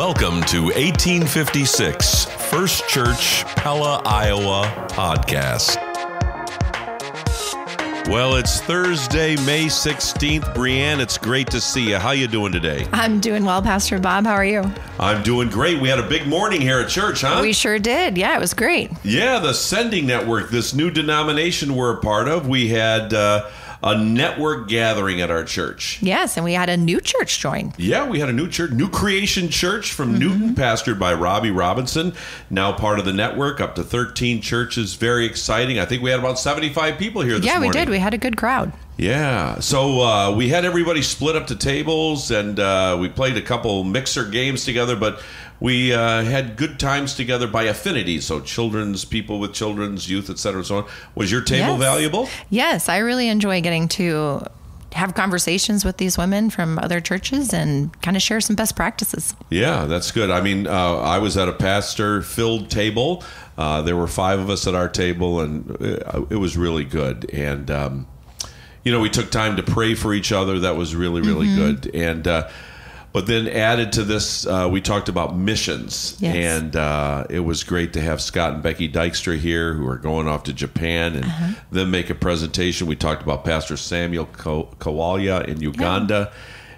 Welcome to 1856 First Church Pella, Iowa podcast. Well, it's Thursday, May 16th. Breanne, it's great to see you. How are you doing today? I'm doing well, Pastor Bob. How are you? I'm doing great. We had a big morning here at church, huh? We sure did. Yeah, it was great. Yeah, the Sending Network, this new denomination we're a part of. We had uh, a network gathering at our church. Yes, and we had a new church join. Yeah, we had a new church, New Creation Church from Mm-hmm. Newton, pastored by Robbie Robinson, now part of the network, up to 13 churches. Very exciting. I think we had about 75 people here this yeah, morning. we did. We had a good crowd. Yeah. So uh, we had everybody split up to tables and uh, we played a couple mixer games together, but we uh, had good times together by affinity. So children's, people with children's, youth, et cetera, and so on. Was your table Yes. valuable? Yes, I really enjoy getting to have conversations with these women from other churches and kind of share some best practices. Yeah, that's good. I mean, uh, I was at a pastor filled table. Uh, there were five of us at our table, and uh, it was really good. And, um, you know, we took time to pray for each other. That was really, really Mm-hmm. good. And, uh, but then added to this, uh, we talked about missions. Yes. And uh, it was great to have Scott and Becky Dykstra here, who are going off to Japan and Uh-huh. then make a presentation. We talked about Pastor Samuel Kawalya in Uganda.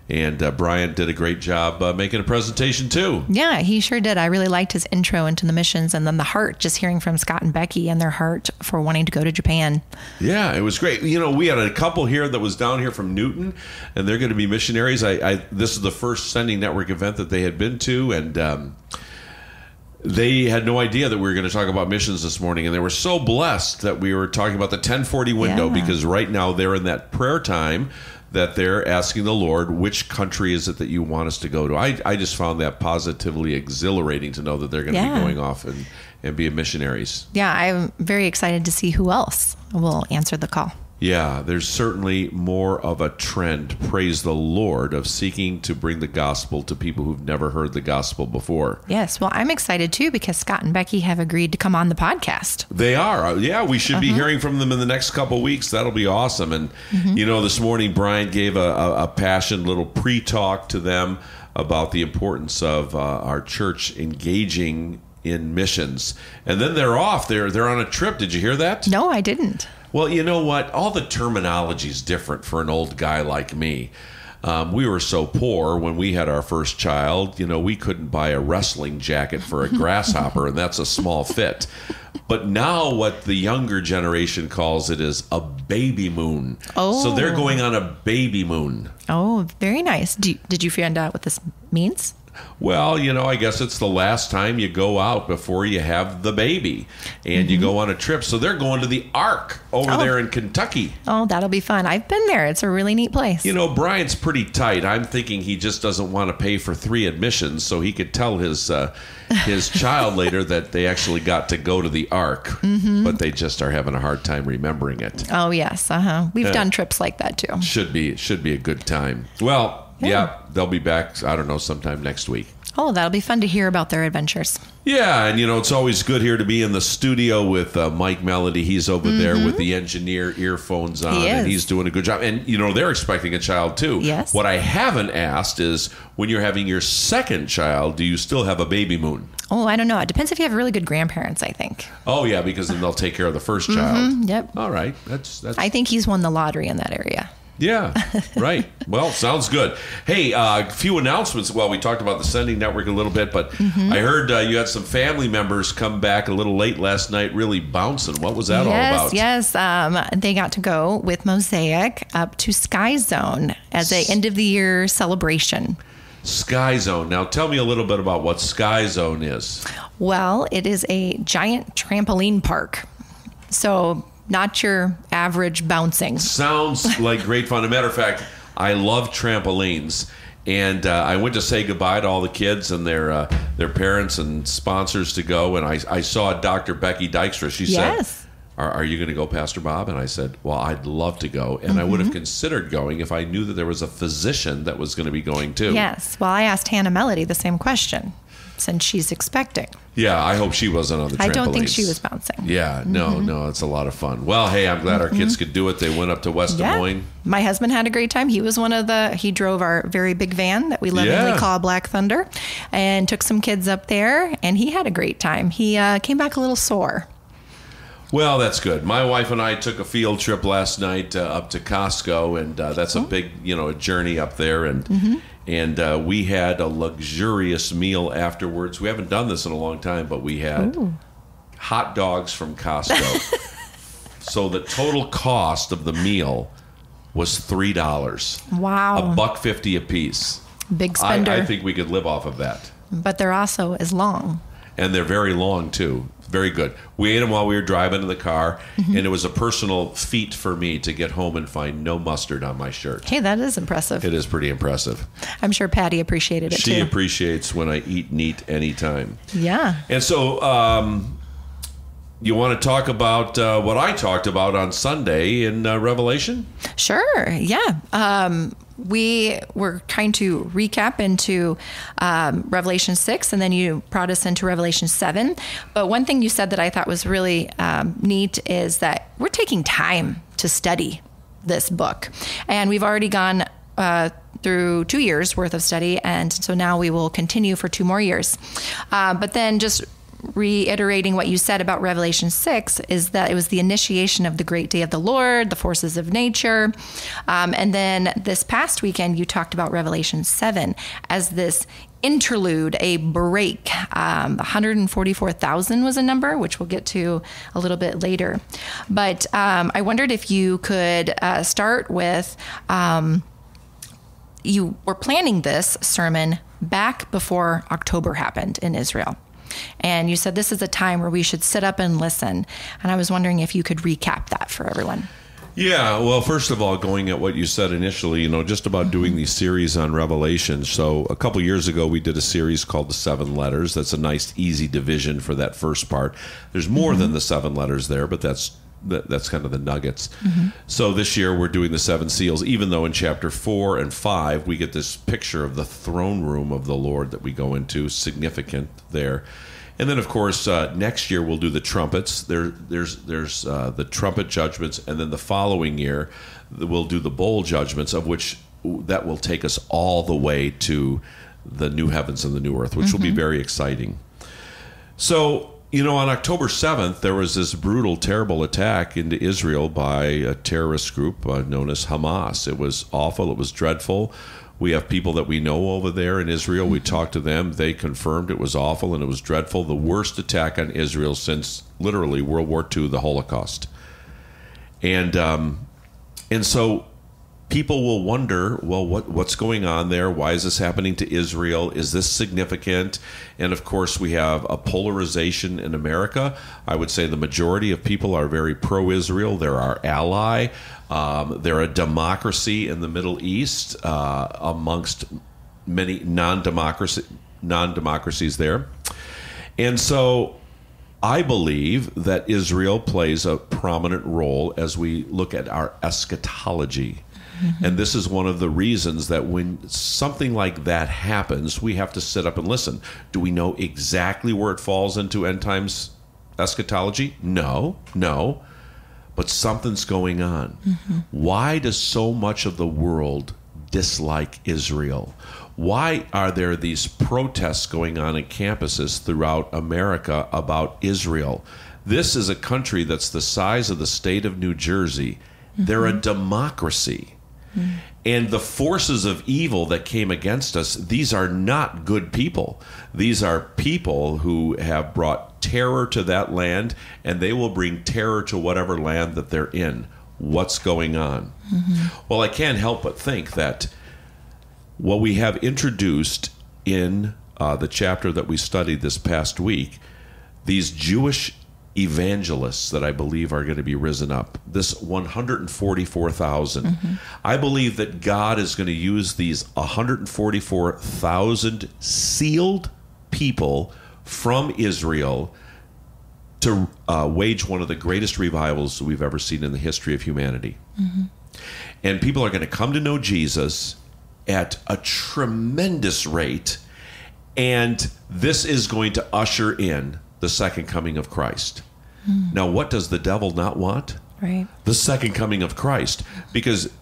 And uh, Brian did a great job uh, making a presentation too. Yeah, he sure did. I really liked his intro into the missions and then the heart, just hearing from Scott and Becky and their heart for wanting to go to Japan. Yeah, it was great. You know, we had a couple here that was down here from Newton, and they're going to be missionaries. I, I this is the first Sending Network event that they had been to, and um, they had no idea that we were going to talk about missions this morning, and they were so blessed that we were talking about the 1040 window Yeah. because right now they're in that prayer time that they're asking the Lord, which country is it that you want us to go to? I, I just found that positively exhilarating to know that they're going to Yeah. be going off and, and being missionaries. Yeah, I'm very excited to see who else will answer the call. Yeah, there's certainly more of a trend, praise the Lord, of seeking to bring the gospel to people who've never heard the gospel before. Yes, well, I'm excited too because Scott and Becky have agreed to come on the podcast. They are. Uh, Yeah, we should be hearing from them in the next couple weeks. That'll be awesome. And, you know, this morning, Brian gave a, a, a passionate little pre talk to them about the importance of uh, our church engaging in missions. And then they're off. They're, they're on a trip. Did you hear that? No, I didn't. Well, you know what? All the terminology is different for an old guy like me. Um, we were so poor when we had our first child. You know, we couldn't buy a wrestling jacket for a grasshopper, and that's a small fit. But now, what the younger generation calls it is a baby moon. Oh. So they're Oh. going on a baby moon. Oh, very nice. Do, did you find out what this means? Well, you know, I guess it's the last time you go out before you have the baby and you go on a trip. So they're going to the Ark over Oh. there in Kentucky. Oh, that'll be fun. I've been there. It's a really neat place. You know, Brian's pretty tight. I'm thinking he just doesn't want to pay for three admissions, so he could tell his uh, his child later that they actually got to go to the Ark, Mm-hmm. but they just are having a hard time remembering it. oh, yes. Uh huh. We've done trips like that too. Should be should be a good time. Well, yeah, they'll be back. I don't know, sometime next week. Oh, that'll be fun to hear about their adventures. Yeah, and you know it's always good here to be in the studio with uh, Mike Melody. He's over there with the engineer earphones on, Mm-hmm. He and he's doing a good job. And you know they're expecting a child too. Yes. What I haven't asked is when you're having your second child, do you still have a baby moon? Oh, I don't know. It depends if you have really good grandparents, I think. Oh yeah, because then they'll take care of the 1st child. Yep. All right, that's that's I think he's won the lottery in that area. Yeah, right. Well, sounds good. Hey, a few announcements. Well, we talked about the Sending Network a little bit, but Mm-hmm. I heard uh, you had some family members come back a little late last night, really bouncing. What was that all about? yes. Um, they got to go with Mosaic up to Sky Zone as a end of the year celebration. Sky Zone. Now, tell me a little bit about what Sky Zone is. Well, it is a giant trampoline park. So, not your average bouncing. Sounds like great fun. As a matter of fact, I love trampolines. And uh, I went to say goodbye to all the kids and their uh, their parents and sponsors to go. And I, I saw Dr. Becky Dykstra. She Yes. said, are, are you going to go, Pastor Bob? And I said, Well, I'd love to go. And I would Mm-hmm. have considered going if I knew that there was a physician that was going to be going too. Yes. Well, I asked Hannah Melody the same question. Since she's expecting. Yeah, I hope she wasn't on the. Trip. I don't think she was bouncing. Yeah, no, no, it's a lot of fun. Well, hey, I'm glad our kids could do it. They went up to West Des Moines. My husband had a great time. He was one of the, he drove our very big van that we lovingly Yeah. call Black Thunder and took some kids up there and he had a great time. He uh, came back a little sore. Well, that's good. My wife and I took a field trip last night uh, up to Costco, and uh, that's a big, you know, a journey up there, and and uh, we had a luxurious meal afterwards. We haven't done this in a long time, but we had hot dogs from Costco. so the total cost of the meal was three dollars, Wow. a buck fifty a piece. Big I, spender. I think we could live off of that. but they're also as long. And they're very long too. Very good. We ate them while we were driving in the car, Mm-hmm. and it was a personal feat for me to get home and find no mustard on my shirt. Hey, that is impressive. It is pretty impressive. I'm sure Patty appreciated it She too. appreciates when I eat neat anytime. yeah. And so, um, you want to talk about uh, what I talked about on Sunday in uh, Revelation? Sure. Yeah. Um, we were trying to recap into um, Revelation 6, and then you brought us into Revelation 7. But one thing you said that I thought was really um, neat is that we're taking time to study this book. And we've already gone uh, through two years worth of study, and so now we will continue for two more years. Uh, but then just reiterating what you said about Revelation 6 is that it was the initiation of the great day of the Lord, the forces of nature. Um, and then this past weekend, you talked about Revelation 7 as this interlude, a break. Um, 144,000 was a number, which we'll get to a little bit later. But um, I wondered if you could uh, start with. Um, you were planning this sermon back before October happened in Israel. And you said this is a time where we should sit up and listen. And I was wondering if you could recap that for everyone. Yeah, well, first of all, going at what you said initially, you know, just about doing these series on Revelation. So, a couple years ago, we did a series called The Seven Letters. That's a nice, easy division for that first part. There's more than mm-hmm. the seven letters there, but that's that, that's kind of the nuggets. So, this year, we're doing the seven seals, even though in chapter four and five, we get this picture of the throne room of the Lord that we go into, significant there. And then, of course, uh, next year we'll do the trumpets. There, there's there's uh, the trumpet judgments, and then the following year we'll do the bowl judgments, of which that will take us all the way to the new heavens and the new earth, which will be very exciting. So, you know, on October 7th, there was this brutal, terrible attack into Israel by a terrorist group uh, known as Hamas. It was awful. It was dreadful. We have people that we know over there in Israel. We talked to them. They confirmed it was awful and it was dreadful. The worst attack on Israel since literally World War II, the Holocaust. And um, and so people will wonder, well, what what's going on there? Why is this happening to Israel? Is this significant? And of course, we have a polarization in America. I would say the majority of people are very pro-Israel. They're our ally. Um, they're a democracy in the Middle East uh, amongst many non-democracy non-democracies there. And so I believe that Israel plays a prominent role as we look at our eschatology. Mm-hmm. And this is one of the reasons that when something like that happens, we have to sit up and listen. Do we know exactly where it falls into end times eschatology? No, no. But something's going on. Mm-hmm. Why does so much of the world dislike Israel? Why are there these protests going on in campuses throughout America about Israel? This is a country that's the size of the state of New Jersey. They're a mm-hmm. democracy. And the forces of evil that came against us, these are not good people. These are people who have brought terror to that land, and they will bring terror to whatever land that they're in. What's going on? Well, I can't help but think that what we have introduced in uh, the chapter that we studied this past week, these Jewish evangelists that I believe are going to be risen up, this 144,000, I believe that God is going to use these 144,000 sealed people from Israel to uh, wage one of the greatest revivals we've ever seen in the history of humanity. And people are going to come to know Jesus at a tremendous rate. And this is going to usher in the second coming of Christ. Hmm. Now, what does the devil not want? Right. the second coming of Christ. Because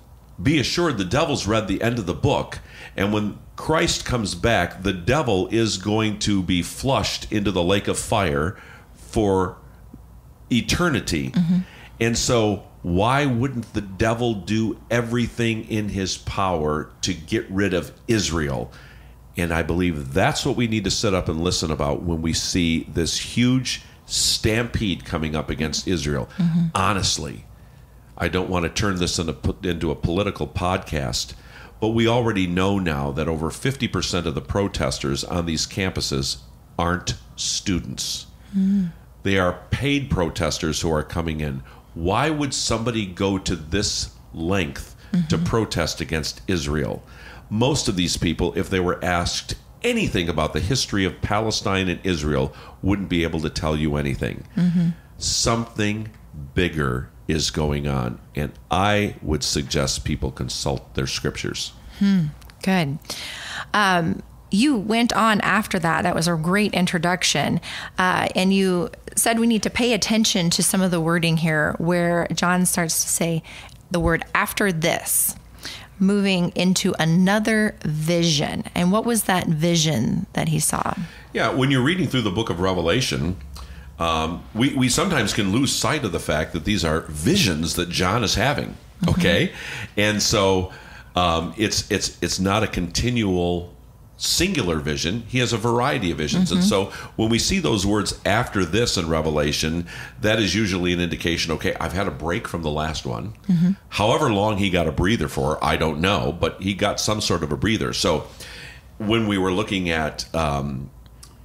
be assured, the devil's read the end of the book. And when Christ comes back, the devil is going to be flushed into the lake of fire for eternity. Mm-hmm. And so, why wouldn't the devil do everything in his power to get rid of Israel? And I believe that's what we need to sit up and listen about when we see this huge stampede coming up against Israel. Mm-hmm. Honestly, I don't want to turn this into, into a political podcast, but we already know now that over 50% of the protesters on these campuses aren't students. Mm. They are paid protesters who are coming in. Why would somebody go to this length to mm-hmm. protest against Israel? Most of these people, if they were asked anything about the history of Palestine and Israel, wouldn't be able to tell you anything. Something bigger is going on, and I would suggest people consult their scriptures. Good. Um, you went on after that. That was a great introduction. Uh, and you said we need to pay attention to some of the wording here where John starts to say the word after this, moving into another vision. And what was that vision that he saw? Yeah, when you're reading through the book of Revelation, um, we, we sometimes can lose sight of the fact that these are visions that John is having. Okay, and so um, it's it's it's not a continual singular vision. He has a variety of visions, and mm-hmm. so when we see those words after this in Revelation, that is usually an indication. Okay, I've had a break from the last one. Mm-hmm. However long he got a breather for, I don't know, but he got some sort of a breather. So when we were looking at um,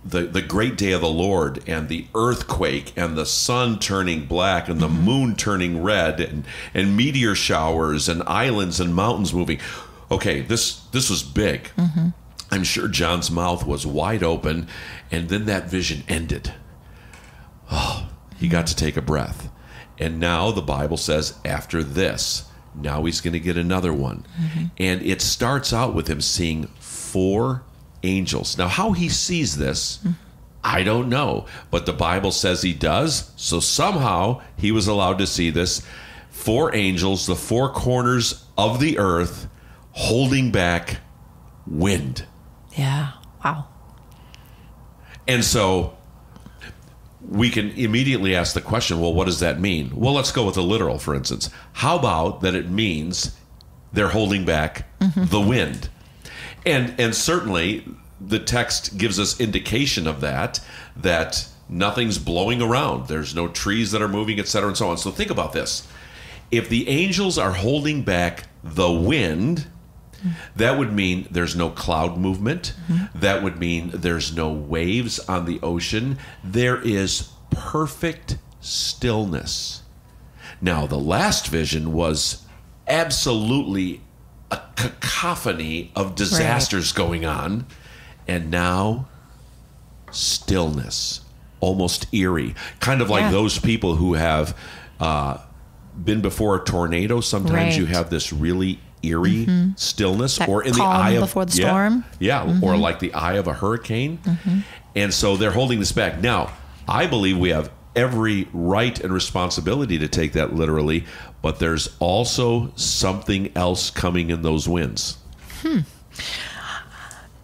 the the great day of the Lord and the earthquake and the sun turning black and the mm-hmm. moon turning red and and meteor showers and islands and mountains moving. Okay, this this was big. I'm sure John's mouth was wide open, and then that vision ended. Oh, he got to take a breath. And now the Bible says, after this, now he's going to get another one. Mm-hmm. And it starts out with him seeing four angels. Now, how he sees this, mm-hmm. I don't know. But the Bible says he does. So somehow he was allowed to see this. Four angels, the four corners of the earth, holding back wind. Yeah. Wow. And so we can immediately ask the question well, what does that mean? Well, let's go with the literal, for instance. How about that it means they're holding back mm-hmm. the wind? And, and certainly the text gives us indication of that, that nothing's blowing around. There's no trees that are moving, et cetera, and so on. So think about this. If the angels are holding back the wind, that would mean there's no cloud movement. That would mean there's no waves on the ocean. There is perfect stillness. Now, the last vision was absolutely a cacophony of disasters going on. And now, stillness, almost eerie. Kind of like Yeah. those people who have uh, been before a tornado. Sometimes you have this really eerie stillness, That or in the eye of before the yeah, storm. Yeah, or like the eye of a hurricane. And so they're holding this back. Now, I believe we have every right and responsibility to take that literally, but there's also something else coming in those winds. Hmm.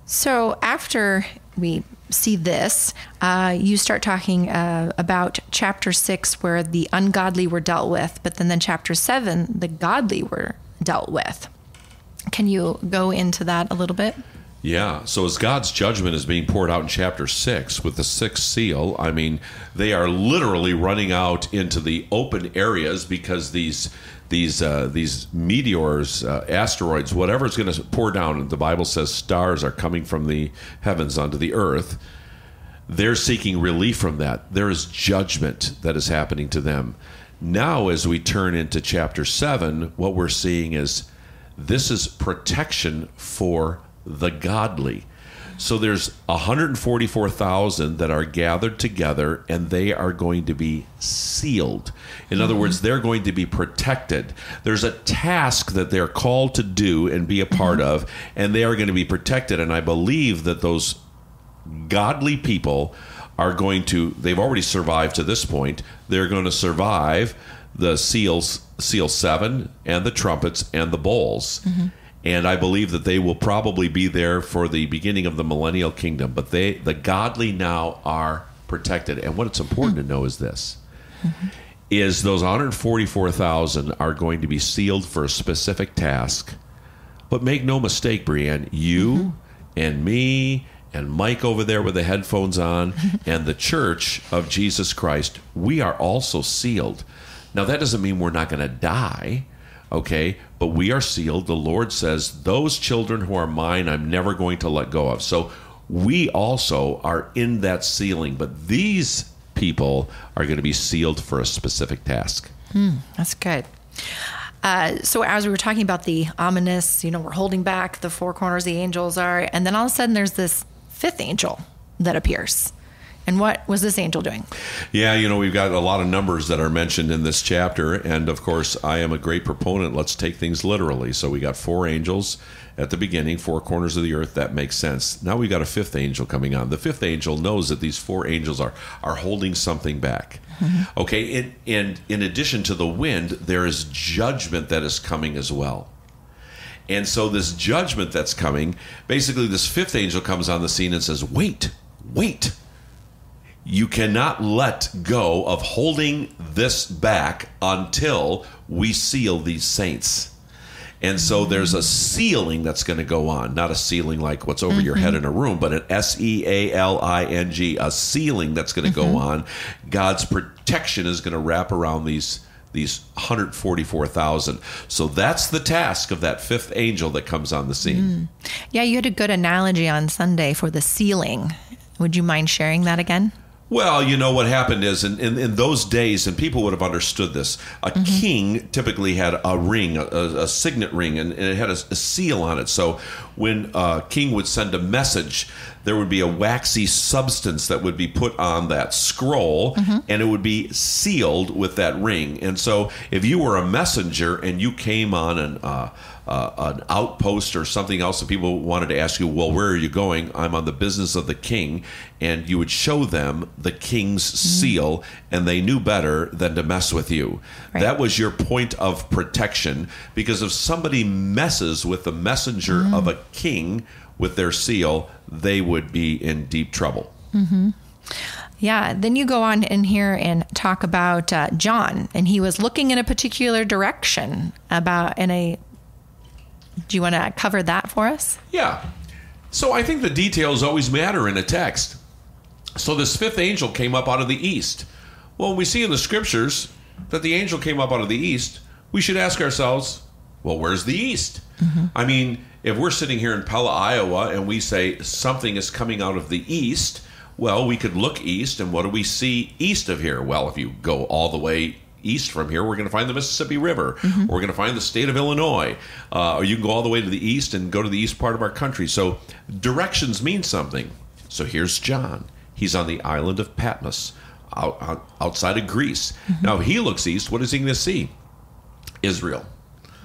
So after we see this, uh, you start talking uh, about chapter six, where the ungodly were dealt with, but then then chapter seven, the godly were dealt with. Can you go into that a little bit? Yeah. So as God's judgment is being poured out in chapter six with the sixth seal, I mean, they are literally running out into the open areas because these these uh, these meteors, uh, asteroids, whatever is going to pour down. The Bible says stars are coming from the heavens onto the earth. They're seeking relief from that. There is judgment that is happening to them. Now, as we turn into chapter seven, what we're seeing is this is protection for the godly. So there's 144,000 that are gathered together and they are going to be sealed. In other words, mm-hmm. they're going to be protected. There's a task that they're called to do and be a mm-hmm. part of and they are going to be protected and I believe that those godly people are going to they've already survived to this point. They're going to survive the seals seal 7 and the trumpets and the bowls. Mm-hmm. And i believe that they will probably be there for the beginning of the millennial kingdom but they the godly now are protected. And what it's important to mm. know is this mm-hmm. is those 144,000 are going to be sealed for a specific task. But make no mistake, Breanne, you mm-hmm. and me and Mike over there with the headphones on and the church of Jesus Christ, we are also sealed. Now, that doesn't mean we're not going to die, okay? But we are sealed. The Lord says, Those children who are mine, I'm never going to let go of. So we also are in that sealing, but these people are going to be sealed for a specific task. That's good. Uh, so as we were talking about the ominous, you know, we're holding back the four corners the angels are, and then all of a sudden there's this fifth angel that appears. And what was this angel doing? Yeah, you know, we've got a lot of numbers that are mentioned in this chapter. And of course, I am a great proponent. Let's take things literally. So we got four angels at the beginning, four corners of the earth. That makes sense. Now we got a fifth angel coming on. The fifth angel knows that these four angels are, are holding something back. Mm-hmm. Okay, and, and in addition to the wind, there is judgment that is coming as well. And so, this judgment that's coming, basically, this fifth angel comes on the scene and says, Wait, wait. You cannot let go of holding this back until we seal these saints. And so mm-hmm. there's a sealing that's going to go on, not a ceiling like what's over your head mm-hmm. in a room, but an S E A L I N G, a sealing that's going to go mm-hmm. on. God's protection is going to wrap around these these 144,000. So that's the task of that fifth angel that comes on the scene. Hmm. Yeah, you had a good analogy on Sunday for the sealing. Would you mind sharing that again? Well, you know what happened is in, in, in those days, and people would have understood this. A mm-hmm. king typically had a ring, a, a signet ring, and, and it had a, a seal on it. So when a king would send a message, there would be a waxy substance that would be put on that scroll, and it would be sealed with that ring. And so if you were a messenger and you came on an uh, uh, an outpost or something else, and people wanted to ask you, "Well, where are you going?" I'm on the business of the king, and you would show them the king's seal, and they knew better than to mess with you. Right. That was your point of protection, because if somebody messes with the messenger of a king with their seal, they would be in deep trouble. Yeah, then you go on in here and talk about uh, John, and he was looking in a particular direction about in a. Do you want to cover that for us? Yeah. So I think the details always matter in a text. So this fifth angel came up out of the east. Well, we see in the scriptures that the angel came up out of the east. We should ask ourselves, well, where's the east? Mm-hmm. I mean, if we're sitting here in Pella, Iowa, and we say something is coming out of the east, well, we could look east, and what do we see east of here? Well, if you go all the way east from here, we're going to find the Mississippi River. Mm-hmm. We're going to find the state of Illinois. Uh, or you can go all the way to the east and go to the east part of our country. So directions mean something. So here's John. He's on the island of Patmos, out, out, outside of Greece. Mm-hmm. Now, if he looks east. What is he going to see? Israel,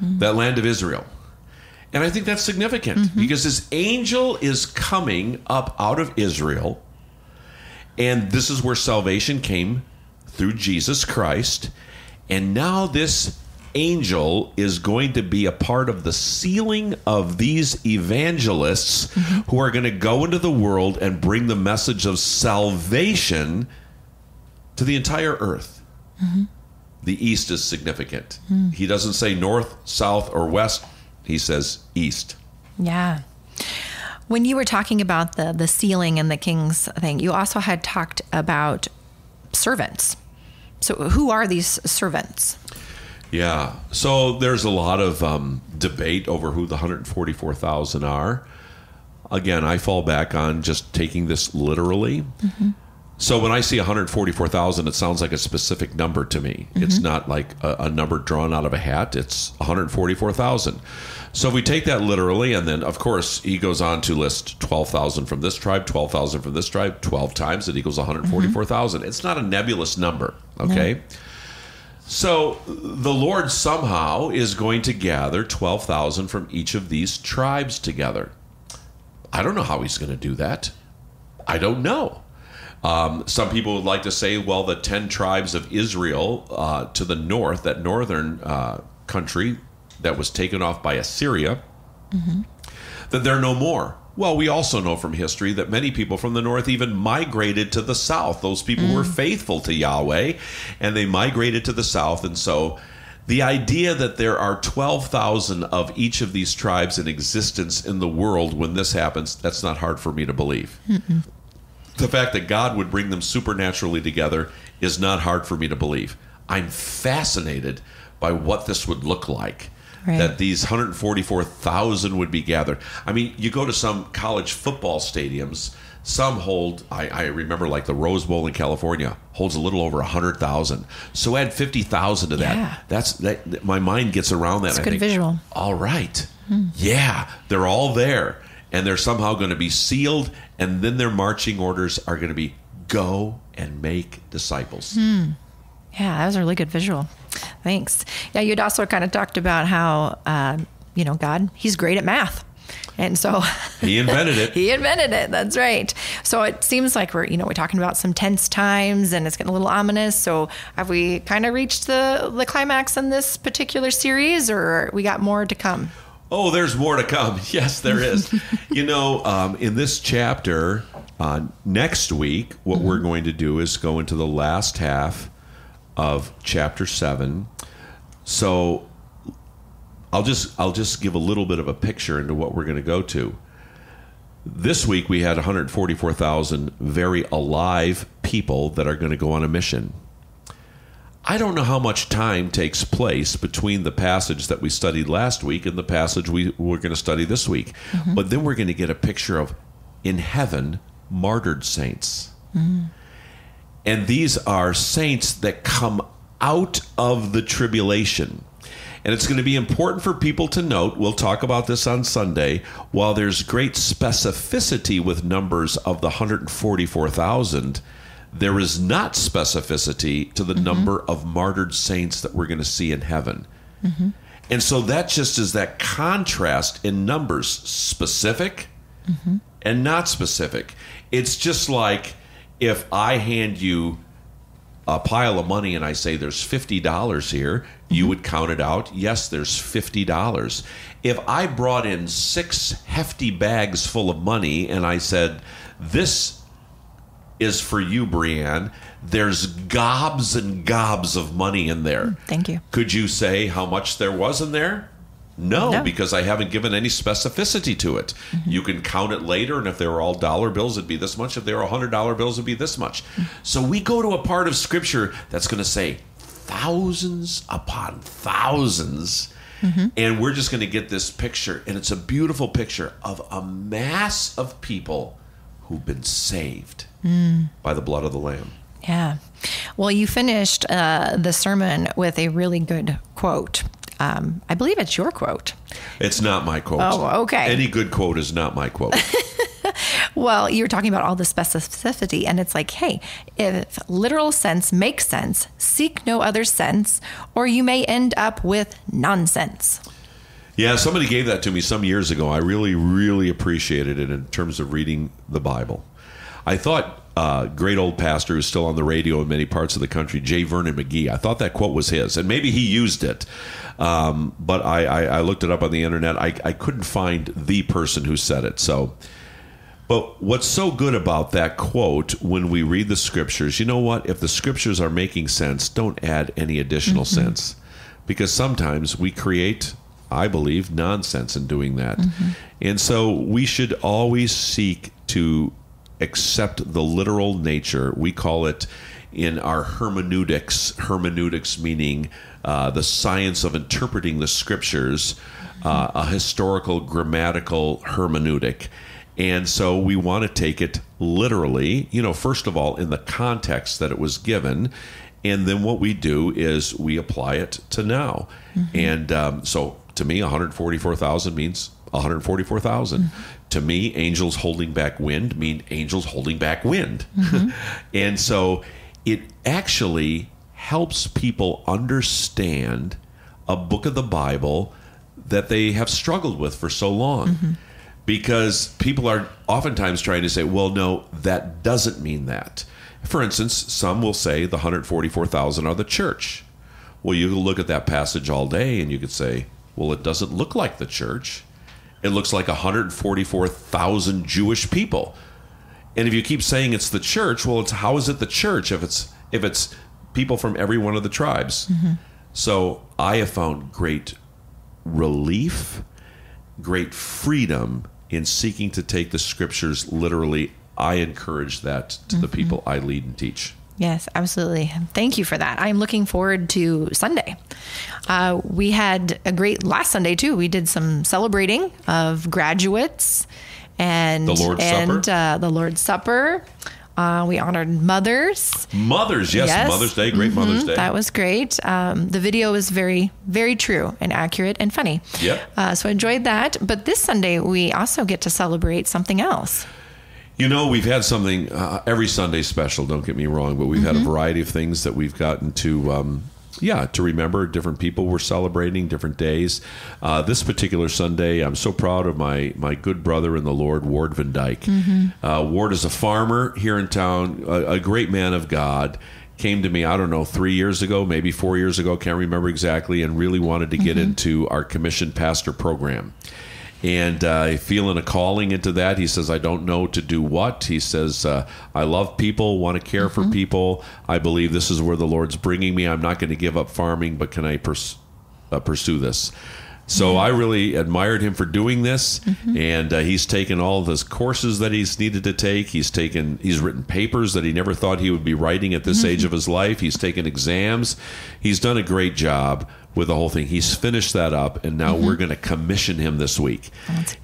Mm-hmm. that land of Israel. And I think that's significant mm-hmm. because this angel is coming up out of Israel. And this is where salvation came through Jesus Christ. And now this angel is going to be a part of the sealing of these evangelists mm-hmm. who are going to go into the world and bring the message of salvation to the entire earth. The east is significant. He doesn't say north, south, or west. He says east. Yeah. When you were talking about the the sealing and the king's thing, you also had talked about servants. So who are these servants? Yeah. So there's a lot of um, debate over who the 144,000 are. Again, I fall back on just taking this literally. So when I see 144,000, it sounds like a specific number to me. Mm-hmm. It's not like a, a number drawn out of a hat. It's 144,000. So if we take that literally, and then of course he goes on to list 12,000 from this tribe, 12,000 from this tribe, 12 times, it equals mm-hmm. 144,000. It's not a nebulous number, okay? So the Lord somehow is going to gather 12,000 from each of these tribes together. I don't know how he's going to do that. I don't know. Um, some people would like to say, well, the 10 tribes of Israel uh, to the north, that northern uh, country that was taken off by Assyria, that they're no more. Well, we also know from history that many people from the north even migrated to the south. Those people were faithful to Yahweh and they migrated to the south. And so the idea that there are 12,000 of each of these tribes in existence in the world when this happens, that's not hard for me to believe. The fact that God would bring them supernaturally together is not hard for me to believe. I'm fascinated by what this would look like. Right. That these 144,000 would be gathered. I mean, you go to some college football stadiums, some hold, I, I remember like the Rose Bowl in California holds a little over 100,000. So add 50,000 to that. Yeah. That's that, my mind gets around that. It's good think, visual. All right. Hmm. Yeah, they're all there and they're somehow going to be sealed and then their marching orders are going to be go and make disciples. Yeah, that was a really good visual. Thanks. Yeah, you'd also kind of talked about how, uh, you know, God, He's great at math. And so He invented it. he invented it. That's right. So it seems like we're, you know, we're talking about some tense times and it's getting a little ominous. So have we kind of reached the, the climax in this particular series or we got more to come? Oh, there's more to come. Yes, there is. you know, um, in this chapter, uh, next week, what we're going to do is go into the last half of chapter seven. So I'll just I'll just give a little bit of a picture into what we're going to go to. This week we had 144,000 very alive people that are going to go on a mission. I don't know how much time takes place between the passage that we studied last week and the passage we, we're going to study this week. Mm-hmm. But then we're going to get a picture of in heaven martyred saints. Mm-hmm. And these are saints that come out of the tribulation. And it's going to be important for people to note, we'll talk about this on Sunday, while there's great specificity with numbers of the 144,000, there is not specificity to the mm-hmm. number of martyred saints that we're going to see in heaven. Mm-hmm. And so that just is that contrast in numbers, specific mm-hmm. and not specific. It's just like if I hand you a pile of money and I say there's $50 here, you would count it out. Yes, there's $50. If I brought in six hefty bags full of money and I said, this is for you, Breanne, there's gobs and gobs of money in there. Mm, thank you. Could you say how much there was in there? No, No. because I haven't given any specificity to it. Mm-hmm. You can count it later, and if they were all dollar bills, it'd be this much. If they were hundred dollar bills, it'd be this much. Mm. So we go to a part of Scripture that's going to say thousands upon 1000s mm-hmm. and we're just going to get this picture, and it's a beautiful picture of a mass of people who've been saved by the blood of the Lamb. Yeah. Well, you finished uh, the sermon with a really good quote. Um, I believe it's your quote. It's not my quote. Oh, okay. Any good quote is not my quote. Well, you're talking about all the specificity, and it's like, hey, if literal sense makes sense, seek no other sense, or you may end up with nonsense. Yeah, somebody gave that to me some years ago. I really, really appreciated it in terms of reading the Bible. I thought, uh, great old pastor who's still on the radio in many parts of the country, J. Vernon McGee. I thought that quote was his, and maybe he used it. Um, but I, I, I looked it up on the internet. I, I couldn't find the person who said it. So, but what's so good about that quote when we read the scriptures, you know what? If the scriptures are making sense, don't add any additional sense. Because sometimes we create, I believe, nonsense in doing that. And so we should always seek to accept the literal nature. We call it in our hermeneutics, hermeneutics meaning uh, the science of interpreting the scriptures, uh, a historical grammatical hermeneutic. And so we want to take it literally, you know, first of all, in the context that it was given. And then what we do is we apply it to now. And um, so to me, 144,000 means 144,000. Mm-hmm. To me, angels holding back wind mean angels holding back wind. Mm-hmm. and so it actually helps people understand a book of the Bible that they have struggled with for so long. Mm-hmm. because people are oftentimes trying to say, well, no, that doesn't mean that. For instance, some will say the 144,000 are the church. Well, you can look at that passage all day and you could say, well, it doesn't look like the church. It looks like 144,000 Jewish people. And if you keep saying it's the church, well, it's how is it the church if it's if it's people from every one of the tribes? Mm-hmm. So I have found great relief, great freedom in seeking to take the scriptures literally. I encourage that to the mm-hmm. people I lead and teach. Yes, absolutely. Thank you for that. I'm looking forward to Sunday. Uh, we had a great last Sunday too. We did some celebrating of graduates and The Lord's and Supper? Uh, the Lord's Supper. Uh, we honored mothers. Mothers, yes, Yes. Mother's Day, great Mother's Day. That was great. Um, the video was very, very true and accurate and funny. Yep. Uh, so I enjoyed that. But this Sunday, we also get to celebrate something else. You know, we've had something uh, every Sunday special. Don't get me wrong, but we've had a variety of things that we've gotten to. Um, yeah, to remember different people we're celebrating, different days. Uh, this particular Sunday, I'm so proud of my my good brother in the Lord, Ward Van Dyke. Uh, Ward is a farmer here in town, a, a great man of God. Came to me, I don't know, three years ago, maybe four years ago, can't remember exactly, and really wanted to get into our commissioned pastor program and uh, feeling a calling into that. He says, I don't know to do what. He says, uh, I love people, want to care for people. I believe this is where the Lord's bringing me. I'm not going to give up farming, but can I pers- uh, pursue this? So I really admired him for doing this, and uh, he's taken all of his courses that he's needed to take. He's taken, he's written papers that he never thought he would be writing at this age of his life. He's taken exams. He's done a great job with the whole thing. He's finished that up, and now we're going to commission him this week.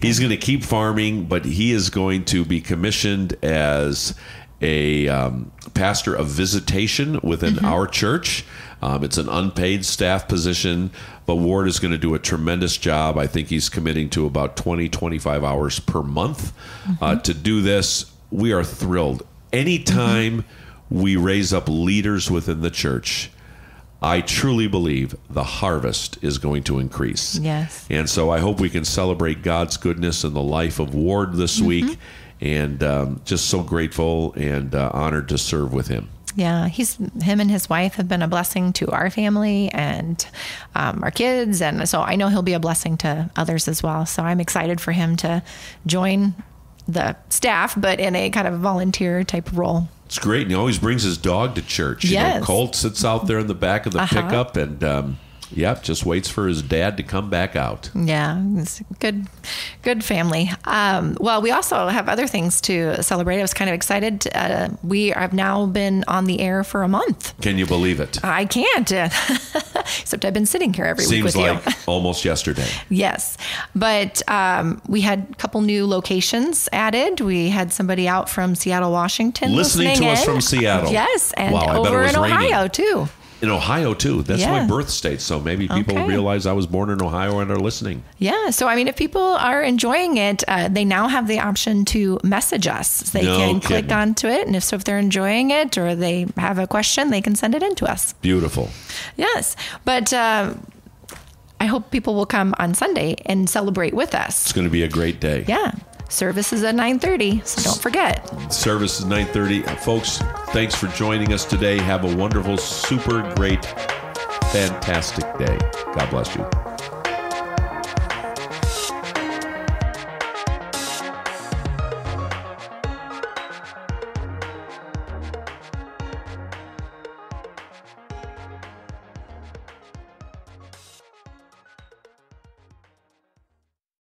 He's going to keep farming, but he is going to be commissioned as a um, pastor of visitation within our church. Um, it's an unpaid staff position, but Ward is going to do a tremendous job. I think he's committing to about 20, 25 hours per month uh, to do this. We are thrilled. Anytime we raise up leaders within the church, I truly believe the harvest is going to increase. Yes. And so I hope we can celebrate God's goodness in the life of Ward this week. And um, just so grateful and uh, honored to serve with him. Yeah, he's him and his wife have been a blessing to our family and um, our kids, and so I know he'll be a blessing to others as well. So I'm excited for him to join the staff, but in a kind of volunteer type role. It's great. And he always brings his dog to church. You Yes. know, Colt sits out there in the back of the Uh-huh. pickup and, um, yep, just waits for his dad to come back out. Yeah, it's good, good family. Um, well, we also have other things to celebrate. I was kind of excited. Uh, we have now been on the air for a month. Can you believe it? I can't, except I've been sitting here every week Seems with like you. almost yesterday. Yes, but um, we had a couple new locations added. We had somebody out from Seattle, Washington, Listening to us from Seattle. Yes, and Wow, I bet it over in raining. Ohio too. In Ohio, too. That's my birth state. So maybe people Okay. realize I was born in Ohio and are listening. Yeah, so I mean, if people are enjoying it, uh, they now have the option to message us. They No can click onto it, and if so, if they're enjoying it or they have a question, they can send it in to us. Beautiful. Yes, but. Uh, I hope people will come on Sunday and celebrate with us. It's going to be a great day. Yeah, service is at nine thirty, so don't forget. Service is 9:30. Uh, Folks, thanks for joining us today. Have a wonderful, super great, fantastic day. God bless you.